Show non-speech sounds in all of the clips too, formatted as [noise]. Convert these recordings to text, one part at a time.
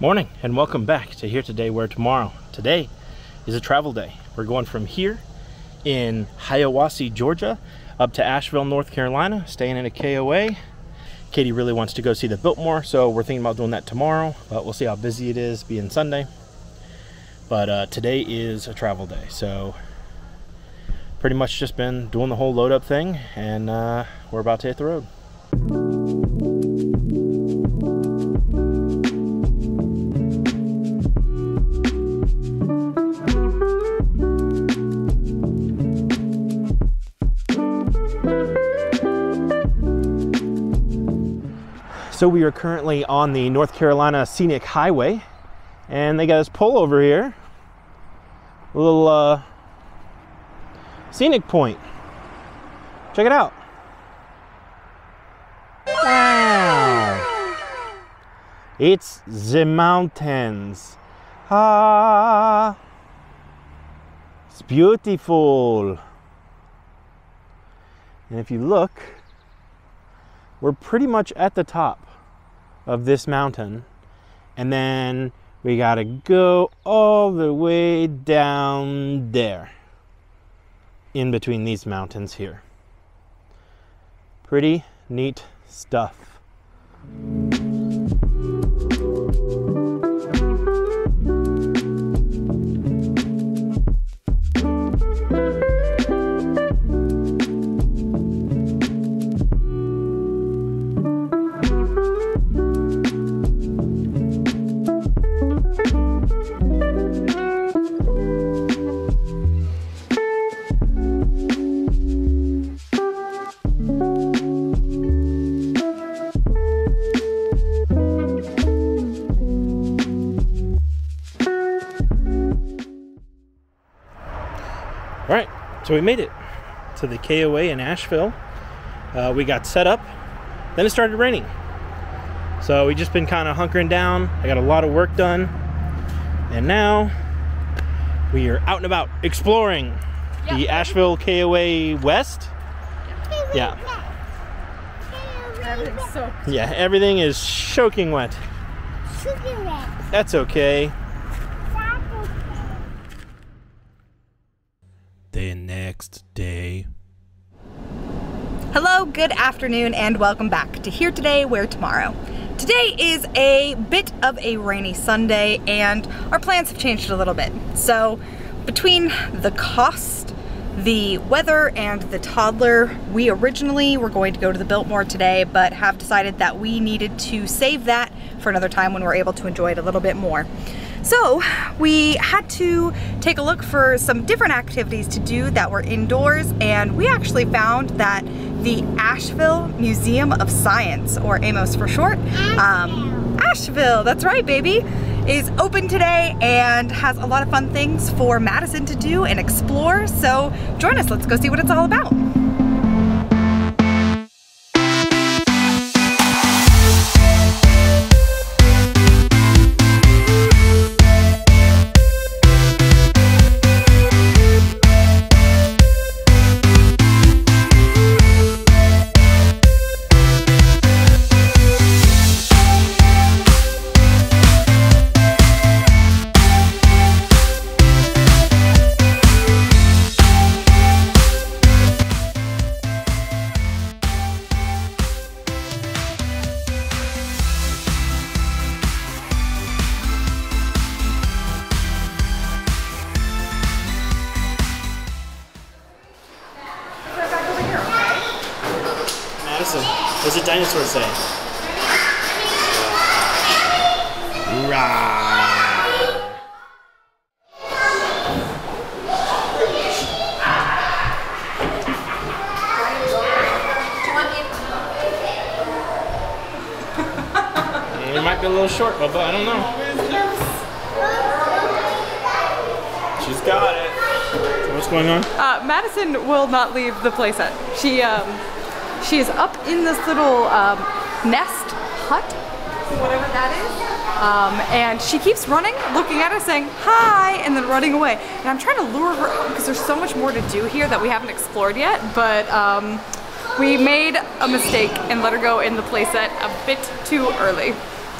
Morning and welcome back to Here Today Where Tomorrow. Today is a travel day. We're going from here in Hiawassee, Georgia up to Asheville, North Carolina, staying in a KOA. Katie really wants to go see the Biltmore, so we're thinking about doing that tomorrow, but we'll see how busy it is being Sunday. But uh, today is a travel day, so pretty much just been doing the whole load up thing and uh, we're about to hit the road. So we are currently on the North Carolina Scenic Highway and they got this pole over here. A little uh, scenic point. Check it out. Wow. It's the mountains. Ah. It's beautiful. And if you look, we're pretty much at the top of this mountain. And then we gotta go all the way down there in between these mountains here. Pretty neat stuff. All right, so we made it to the KOA in Asheville. Uh, we got set up, then it started raining. So we just been kind of hunkering down. I got a lot of work done. And now we are out and about exploring the Asheville KOA West. Yeah. Everything's so Yeah, everything is soaking wet. soaking wet. That's okay. The next day. Hello, good afternoon, and welcome back to Here Today, Where Tomorrow. Today is a bit of a rainy Sunday, and our plans have changed a little bit. So, between the cost, the weather, and the toddler, we originally were going to go to the Biltmore today, but have decided that we needed to save that for another time when we're able to enjoy it a little bit more. So we had to take a look for some different activities to do that were indoors and we actually found that the Asheville Museum of Science, or AMOS for short, um, Asheville, that's right baby, is open today and has a lot of fun things for Madison to do and explore. So join us, let's go see what it's all about. What's the dinosaur say? Rah. [laughs] It might be a little short, Bubba. I don't know. She's got it. So what's going on? Uh, Madison will not leave the playset. She um, she is up in this little um, nest hut, whatever that is. Um, and she keeps running, looking at us, saying hi, and then running away. And I'm trying to lure her out because there's so much more to do here that we haven't explored yet. But um, we made a mistake and let her go in the playset a bit too early.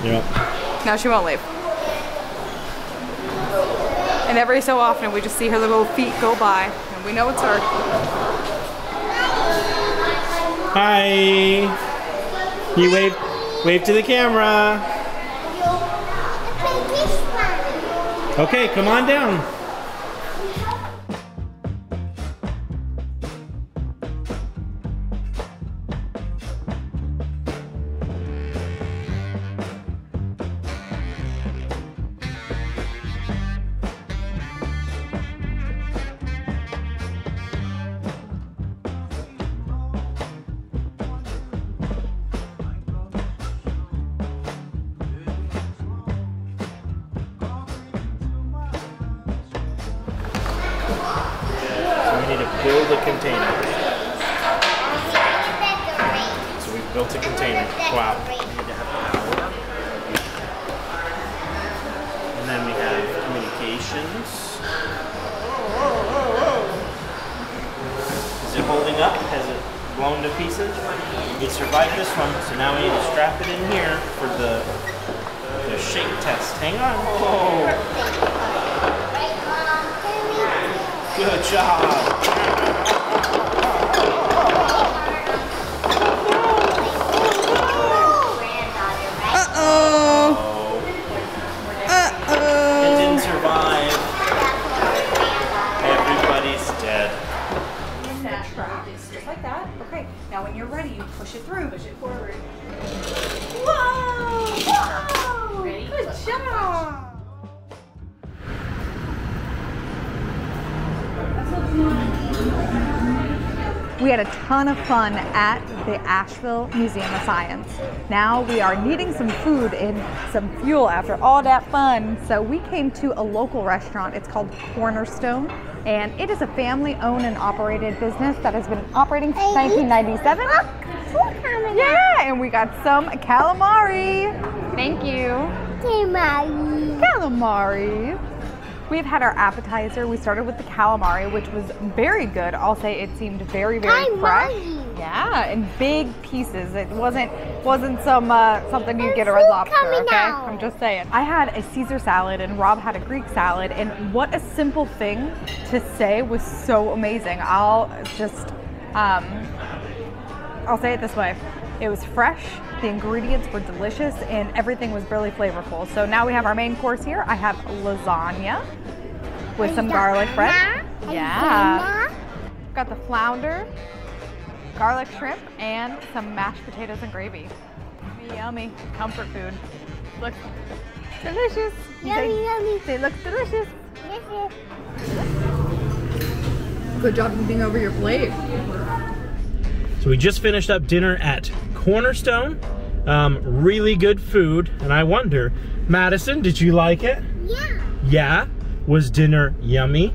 Yep. Now she won't leave. And every so often we just see her little feet go by and we know it's her. Hi. You wave, wave to the camera. Okay, come on down. Build a container. So we've built a container. Wow. To have power. And then we have communications. Is it holding up? Has it blown to pieces? It survived this one, so now we need to strap it in here for the the shake test. Hang on. Whoa. Good job. Okay. Now when you're ready, you push it through. Push it forward. Whoa! Whoa! Ready? Good job. We had a ton of fun at the Asheville Museum of Science. Now we are needing some food and some fuel after all that fun. So we came to a local restaurant. It's called Cornerstone. And it is a family owned and operated business that has been operating since 1997. Yeah, and we got some calamari. Thank you. Calamari. Calamari. We've had our appetizer. We started with the calamari, which was very good. I'll say it seemed very, very fresh. Yeah, in big pieces. It wasn't wasn't some uh, something you get at Red Lobster. Okay, out. I'm just saying. I had a Caesar salad and Rob had a Greek salad, and what a simple thing to say was so amazing. I'll just um, I'll say it this way. It was fresh, the ingredients were delicious, and everything was really flavorful. So now we have our main course here. I have lasagna with some garlic bread. Yeah. Got the flounder, garlic shrimp, and some mashed potatoes and gravy. Yummy. Comfort food. Looks delicious. Yummy, say- yummy. Say looks delicious. This Good job eating over your plate. So we just finished up dinner at Cornerstone. Um, really good food, and I wonder, Madison, did you like it? yeah, Yeah. Was dinner yummy?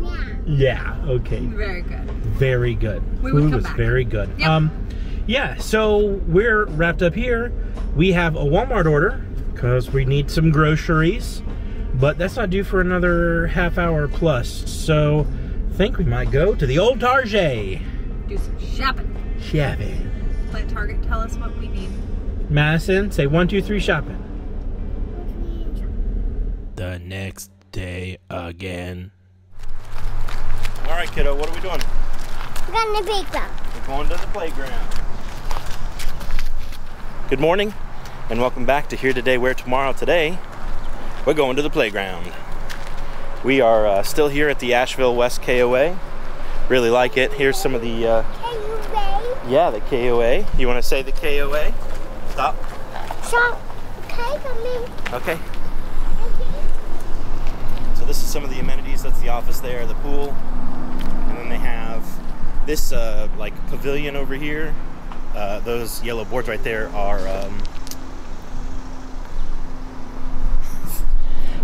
yeah. Yeah. Okay. Very good. Very good. We Food was back. very good. Yep. Um, yeah. So we're wrapped up here. We have a Walmart order because we need some groceries, but that's not due for another half hour plus. So I think we might go to the old Target. Do some shopping. Shopping. Play Target. Tell us what we need. Madison, say one, two, three, shopping. The next day again. All right, kiddo, what are we doing? We're gonna bake them. We're going to the playground. Good morning, and welcome back to Here Today, Where Tomorrow. Today, we're going to the playground. We are uh, still here at the Asheville West KOA. Really like it. Here's some of the, uh, bake? yeah, the KOA. You want to say the KOA? Stop. Come. Okay. So this is some of the amenities. That's the office there, the pool, and then they have this uh, like pavilion over here. Uh, those yellow boards right there are. Um,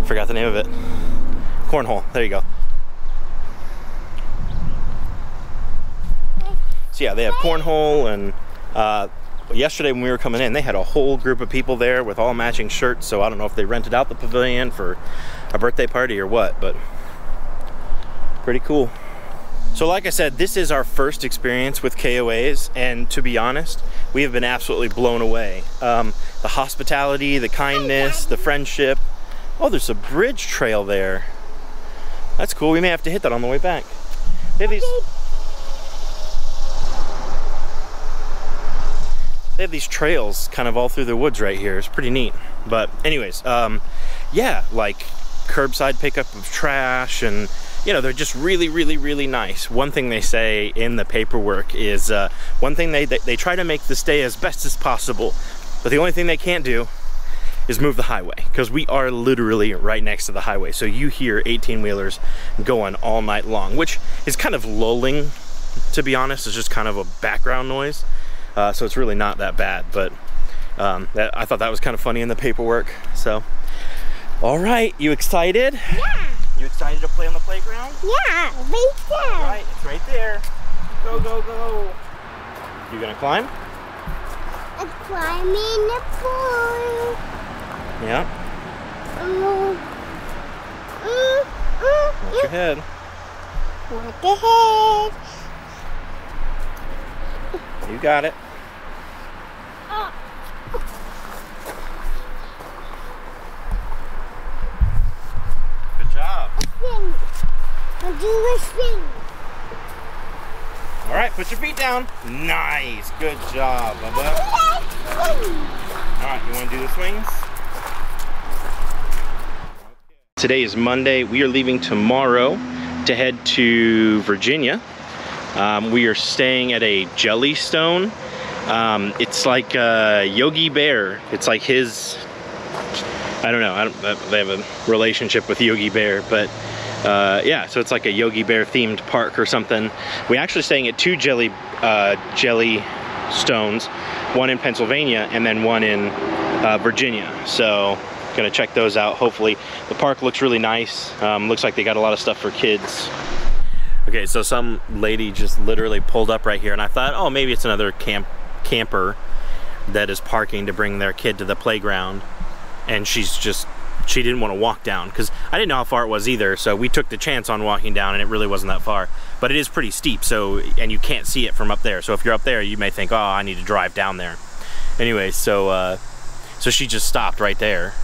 forgot the name of it. Cornhole. There you go. So yeah, they have cornhole and. Uh, yesterday when we were coming in, they had a whole group of people there with all matching shirts. So I don't know if they rented out the pavilion for a birthday party or what, but pretty cool. So like I said, this is our first experience with KOAs, and to be honest, we have been absolutely blown away. Um, the hospitality, the kindness, the friendship, Oh, there's a bridge trail there. That's cool. We may have to hit that on the way back. They have these. They have these trails kind of all through the woods right here. It's pretty neat. But anyways, um, yeah, like curbside pickup of trash and you know, they're just really, really, really nice. One thing they say in the paperwork is uh, one thing they, they, they try to make this day as best as possible, but the only thing they can't do is move the highway because we are literally right next to the highway. So you hear 18 wheelers going all night long, which is kind of lulling, to be honest. It's just kind of a background noise. Uh, so it's really not that bad, but um, that, I thought that was kind of funny in the paperwork. So, all right, you excited? Yeah. You excited to play on the playground? Yeah, right there. All right, it's right there. Go, go, go. You gonna climb? I'm climbing the pool. Yeah. Mm, mm, mm, Watch your head. What the head? You got it. Good I'll do a swing. All right, put your feet down. Nice. Good job, Bubba. All right, you want to do the swings? Today is Monday. We are leaving tomorrow to head to Virginia. Um, we are staying at a Jellystone. Um, it's like uh, Yogi Bear. It's like his. I don't know. I don't, they have a relationship with Yogi Bear, but uh, yeah. So it's like a Yogi Bear themed park or something. We actually staying at two jelly uh, jelly stones, one in Pennsylvania and then one in uh, Virginia. So gonna check those out. Hopefully, the park looks really nice. Um, looks like they got a lot of stuff for kids. Okay, so some lady just literally pulled up right here, and I thought, oh, maybe it's another camp camper that is parking to bring their kid to the playground, and she's just she didn't want to walk down because I didn't know how far it was either. So we took the chance on walking down, and it really wasn't that far. But it is pretty steep, so and you can't see it from up there. So if you're up there, you may think, oh, I need to drive down there. Anyway, so uh, so she just stopped right there,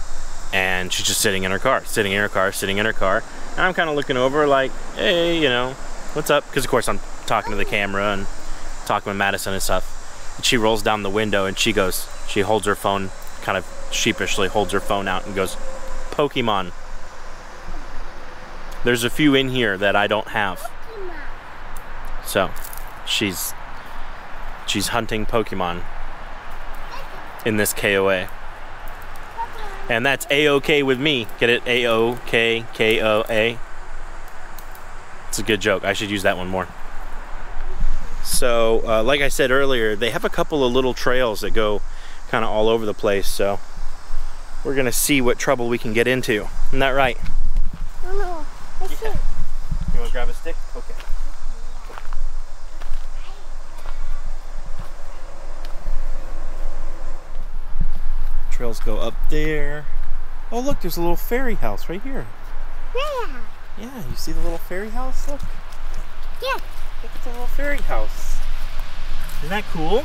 and she's just sitting in her car, sitting in her car, sitting in her car. And I'm kind of looking over like, hey, you know, what's up? Because of course I'm talking to the camera and talking with Madison and stuff. And she rolls down the window and she goes, she holds her phone, kind of sheepishly holds her phone out and goes, Pokemon. There's a few in here that I don't have. So, she's she's hunting Pokemon in this KOA. And that's A-OK with me. Get it? A-O-K-K-O-A. It's a good joke. I should use that one more. So, uh, like I said earlier, they have a couple of little trails that go kind of all over the place. So, we're going to see what trouble we can get into. Isn't that right? No, see. You want to grab a stick? Okay. Trails go up there. Oh, look, there's a little fairy house right here. Yeah. Yeah, you see the little fairy house? Look, Yeah. look at the little fairy house. Isn't that cool?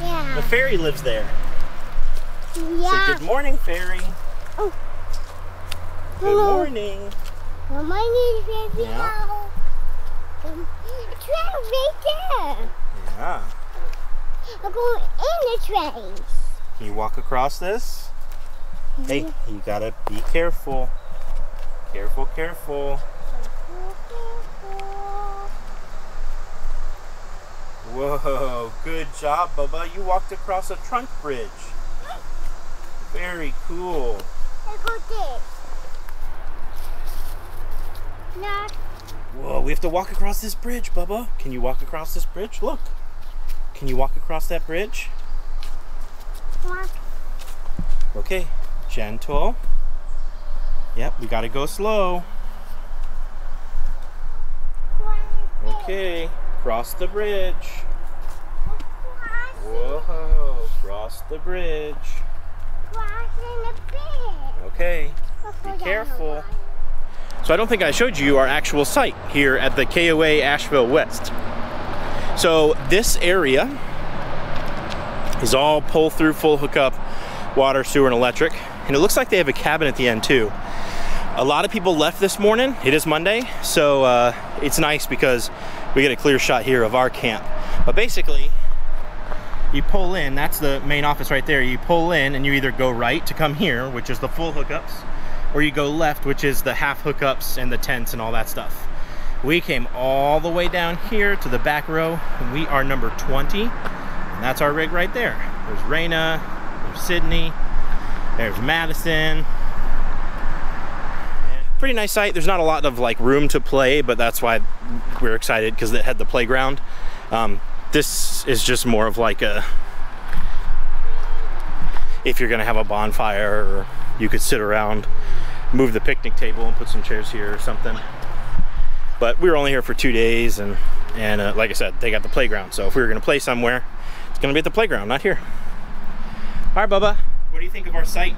Yeah. The Yeah. fairy lives there. Say good morning, fairy. Oh. Good Hello. morning. Mama needs baby Yeah. Um, It's right there. Yeah. I'll go in the trains. Can you walk across this? Hey, you gotta be careful. Careful, careful. Whoa, good job, Bubba. You walked across a trunk bridge. Very cool. I go this. Not Whoa, we have to walk across this bridge, Bubba. Can you walk across this bridge? Look. Can you walk across that bridge? one. Okay, gentle. Yep, we gotta go slow. Okay, cross the bridge. Whoa, cross the bridge. Okay, be careful. So I don't think I showed you our actual site here at the KOA Asheville West. So this area is all pull through full hookup, water, sewer, and electric. And it looks like they have a cabin at the end too. A lot of people left this morning. It is Monday, so uh, it's nice because we get a clear shot here of our camp. But basically, you pull in, that's the main office right there. You pull in and you either go right to come here, which is the full hookups, or you go left, which is the half hookups and the tents and all that stuff. We came all the way down here to the back row, and we are number 20, and that's our rig right there. There's Raina, there's Sydney, there's Madison. Pretty nice site. There's not a lot of like room to play, but that's why we're excited because it had the playground. Um, this is just more of like a if you're gonna have a bonfire or you could sit around move the picnic table and put some chairs here or something. But we were only here for two days and and uh, like I said they got the playground. So if we were gonna play somewhere it's gonna be at the playground not here. All right Bubba. What do you think of our site?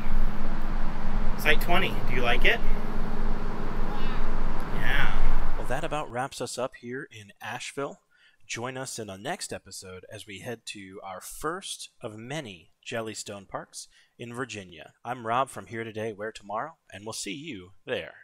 Site 20 do you like it? Yeah. Well that about wraps us up here in Asheville Join us in the next episode as we head to our first of many Jellystone parks in Virginia. I'm Rob from Here Today, Where Tomorrow, and we'll see you there.